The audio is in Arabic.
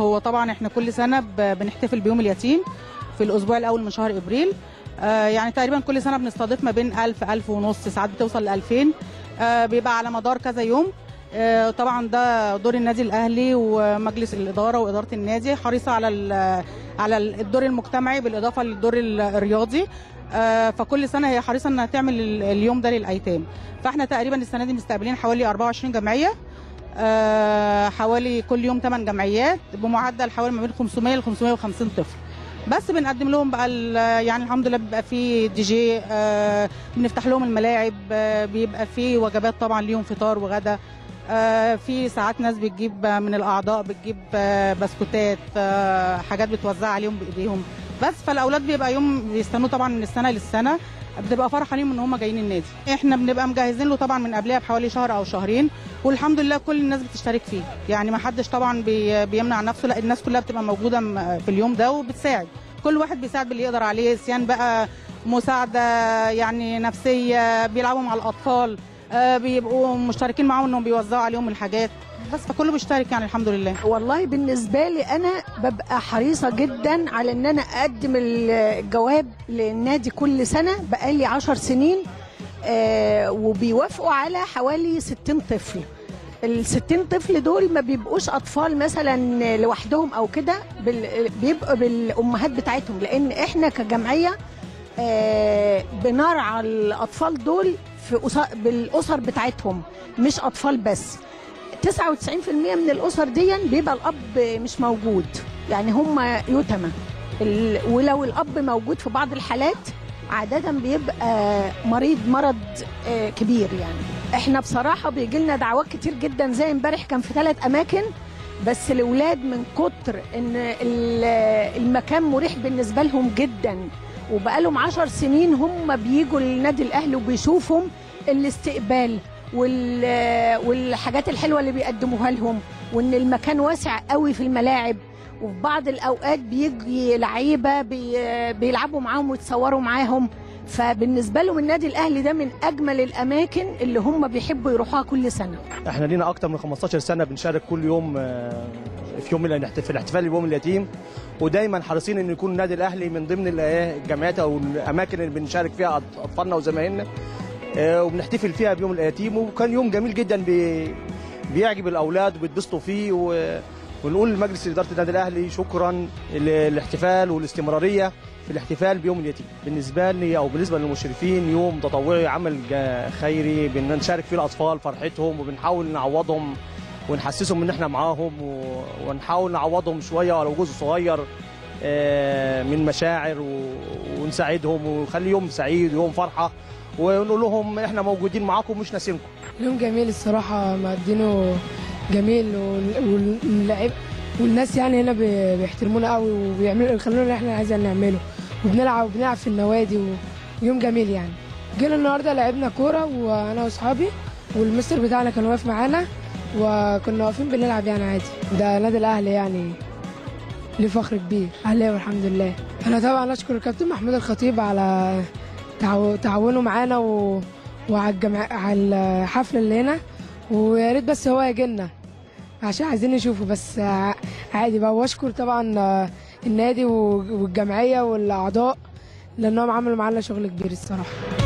هو طبعا إحنا كل سنة بنحتفل بيوم اليتيم في الأسبوع الأول من شهر إبريل. آه، يعني تقريبا كل سنة بنستضيف ما بين 1000 1000 ونص ساعات بتوصل ل 2000 آه، بيبقى على مدار كذا يوم. آه، طبعا ده دور النادي الأهلي ومجلس الإدارة وإدارة النادي حريصة على على الدور المجتمعي بالإضافة للدور ال- الرياضي. فكل سنة هي حريصة إنها تعمل ال- اليوم ده للأيتام. فإحنا تقريبا السنة دي مستقبلين حوالي 24 جمعية. حوالي كل يوم 8 جمعيات بمعدل حوالي ما بين 500 ل 550 طفل. بس بنقدم لهم بقى يعني الحمد لله بيبقى في دي جي آه، بنفتح لهم الملاعب آه، بيبقى في وجبات طبعا ليهم فطار وغدا آه، في ساعات ناس بتجيب من الأعضاء بتجيب آه، بسكوتات آه، حاجات بتوزع عليهم بإيديهم. بس فالاولاد بيبقى يوم بيستنوه طبعا من السنة للسنة بتبقى فرحة ليهم إن هم جايين النادي. إحنا بنبقى مجهزين له طبعا من قبلها بحوالي شهر أو شهرين والحمد لله كل الناس بتشترك فيه. يعني ما حدش طبعا بي بيمنع نفسه لا الناس كلها بتبقى موجودة في اليوم ده وبتساعد. كل واحد بيساعد باللي يقدر عليه سيان بقى مساعدة يعني نفسية بيلعبوا مع الأطفال آه، بيبقوا مشتركين معاهم إنهم بيوزعوا عليهم الحاجات. بس فكله بيشترك يعني الحمد لله. والله بالنسبة لي أنا ببقى حريصة جدا على إن أنا أقدم الجواب للنادي كل سنة بقالي عشر سنين آه وبيوافقوا على حوالي 60 طفل. ال 60 طفل دول ما بيبقوش أطفال مثلا لوحدهم أو كده بيبقوا بالأمهات بتاعتهم لأن إحنا كجمعية آه بنرعى الأطفال دول في أسر بالأسر بتاعتهم مش أطفال بس. 99% من الأسر دي بيبقى الأب مش موجود. يعني هم يتمى ولو الأب موجود في بعض الحالات عادة بيبقى مريض مرض آه، كبير يعني. إحنا بصراحة بيجي لنا دعوات كتير جدا. زي امبارح كان في ثلاث أماكن بس الأولاد من كتر إن ال- المكان مريح بالنسبة لهم جدا. وبقالهم عشر سنين هم بيجوا للنادي الأهلي وبيشوفهم الاستقبال. والحاجات الحلوة اللي بيقدموها لهم وإن المكان واسع قوي في الملاعب وفي بعض الأوقات بيجي لعيبة بي بيلعبوا معاهم ويتصوروا معاهم. فبالنسبة لهم النادي الأهلي ده من أجمل الأماكن اللي هم بيحبوا يروحوها كل سنة. إحنا لينا أكتر من 15 سنة بنشارك كل يوم آه، في يوم في الاحتفال بيوم اليتيم. ودايما حريصين إن يكون النادي الأهلي من ضمن ال- الجمعيات أو الأماكن اللي بنشارك فيها أطفالنا وزمايلنا. وبنحتفل فيها بيوم اليتيم وكان يوم جميل جدا بي- بيعجب الأولاد وبيتبسطوا فيه. و- ونقول لمجلس إدارة النادي الأهلي شكرا للاحتفال والاستمرارية في الاحتفال بيوم اليتيم بالنسبة لي أو بالنسبة للمشرفين يوم تطوعي عمل خيري. بنشارك فيه الأطفال فرحتهم وبنحاول نعوضهم ونحسسهم إن إحنا معاهم و- ونحاول نعوضهم شوية ولو جزء صغير آه، من مشاعر و- ونساعدهم. ونخلي يوم سعيد ويوم فرحة. ونقول لهم إحنا موجودين معاكم مش ناسينكم. يوم جميل الصراحة مقضينه جميل وال- واللعيب والناس يعني هنا بي- بيحترمونا قوي وبيعملوا يخلونا اللي إحنا عايزين نعمله. وبنلعب وبنلعب في النوادي ويوم جميل يعني. جينا النهارده لعبنا كورة وأنا وأصحابي والمستر بتاعنا كان واقف معانا وكنا واقفين بنلعب يعني عادي. ده نادي الأهلي يعني ليه فخر كبير. أهلاوي والحمد لله. أنا طبعا أشكر الكابتن محمود الخطيب على تعاو- تعاونه معانا و... وعلى الجمع... على الحفله اللي هنا. ويا ريت بس هو يجي لنا عشان عايزين نشوفه. بس عادي بقى. واشكر طبعا النادي والجمعية والأعضاء لأنهم عملوا معانا شغل كبير الصراحة.